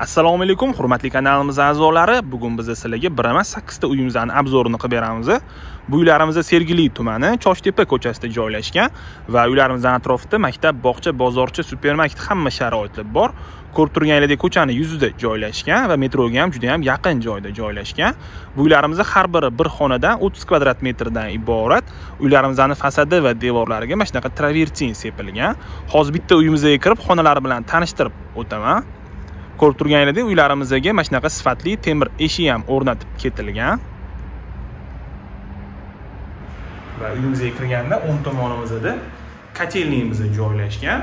assalomu alaykum hurmatli kanalimiz a'zolari. Bugun biz sizlarga bir emas sakkizta uyimizni obzorini qilib beramiz. Bu uylarimiz sergeli tumani choshtepa ko'chasida joylashgan va uylarimizni atrofida maktab bog'cha bozorcha supermarket hamma sharoitlar bor. Ko'rib turganingizdek ko'chani yuzida joylashgan va metroga ham juda ham yaqin joyda joylashgan. Bu uylarimiz har biri bir xonadan o'ttiz kvadrat metrdan iborat. Uylarimizni fasadi va devorlariga mana shunaqa travertin sepilgan. Hozir bitta uyimizga kirib xonalari bilan tanishtirib o'taman. Ko'rib turganingizdek uylarimizga mana shunaqa sifatli temir eshik ham o'rnatib ketilgan va uyimizga kirganda o'ng tomonimizda kotelniyimiz joylashgan.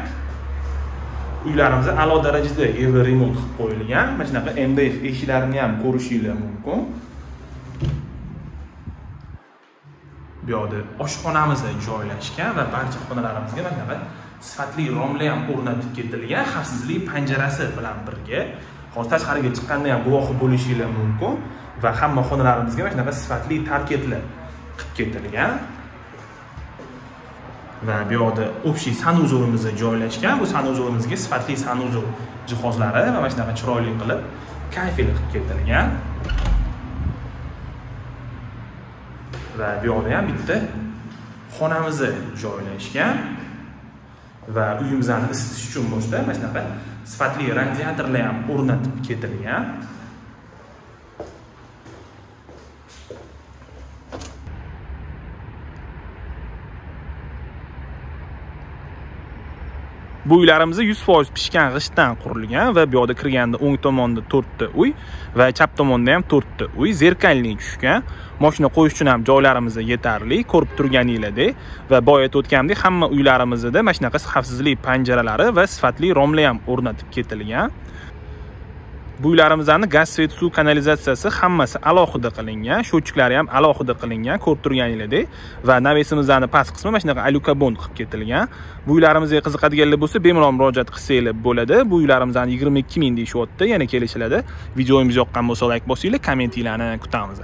Uylarimiz a'lo darajada evi remont qilib qo'yilgan. Mana shunaqa mdf eshiklarini ham ko'rishinglar mumkin. Bu yoqda oshxonamiz joylashgan va barcha xonalarimizga mana shunaqa sifatli romla ham o'rnatib ketilgan xavfsizlik panjarasi bilan birga hozir tashqariga chiqqanda ham guvohi bo'lishinglar mumkin va hamma xonalarimizga mana shunaqa sifatli tarketlar qilib ketilgan. Va bu yoqda общий sanuzorimiz joylashgan bu sanuzorimizga sifatli sanuzor jihozlari va mana shunaqa chiroyli qilib kayfeli qilib ketilgan. Va bu yoqda ham bitta xonamiz joylashgan. Va uyimizni isitish uchun bo'lsa mana shunaqa sifatli radiatorlar ham o'rnatib ketilgan. Bu uylarimiz yuz foiz pishgan g'ishtdan qurilgan va bu yoqda kirganda o'ng tomonda to'rtta uy va chap tomonda ham to'rtta uy zerkalli tushgan. Moshina qo'yish uchun ham joylarimiz yetarli ko'rib turganinglardek va boya aytib o'tgandek hamma uylarimizda mana shunaqa xavfsizlik panjaralari va sifatli romlar ham o'rnatib ketilgan. Bu uylarimizni gaz svet suv kanalizatsiyasi hammasi alohida qilingan счетчиклari ham alohida qilingan ko'rib turganingizdek va navesimizni past qismi mana shunaqa alyukabond qilib ketilgan. Bu uylarimizga qiziqadiganlar bo'lsa bemalol murojaat qilsanglar bo'ladi. Bu uylarimizni yigirma ikki ming deyishyapti yana kelishiladi. Videomiz yoqqan bo'lsa layk bosinglar kommentinglarni kutamiz.